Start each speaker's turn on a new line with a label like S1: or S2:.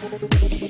S1: Música